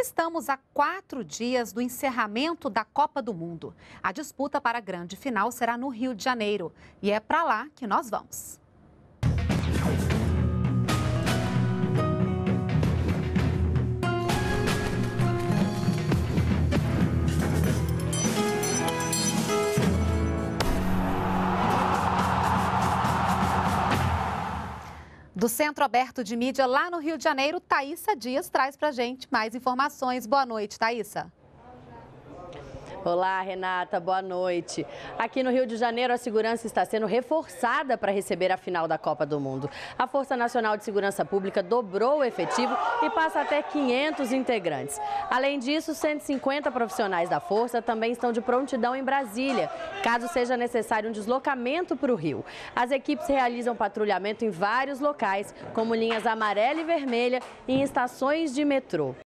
Estamos a quatro dias do encerramento da Copa do Mundo. A disputa para a grande final será no Rio de Janeiro e é para lá que nós vamos. Do Centro Aberto de Mídia, lá no Rio de Janeiro, Thaisa Dias traz pra gente mais informações. Boa noite, Thaisa. Olá, Renata, boa noite. Aqui no Rio de Janeiro, a segurança está sendo reforçada para receber a final da Copa do Mundo. A Força Nacional de Segurança Pública dobrou o efetivo e passa até 500 integrantes. Além disso, 150 profissionais da Força também estão de prontidão em Brasília, caso seja necessário um deslocamento para o Rio. As equipes realizam patrulhamento em vários locais, como linhas amarela e vermelha e em estações de metrô.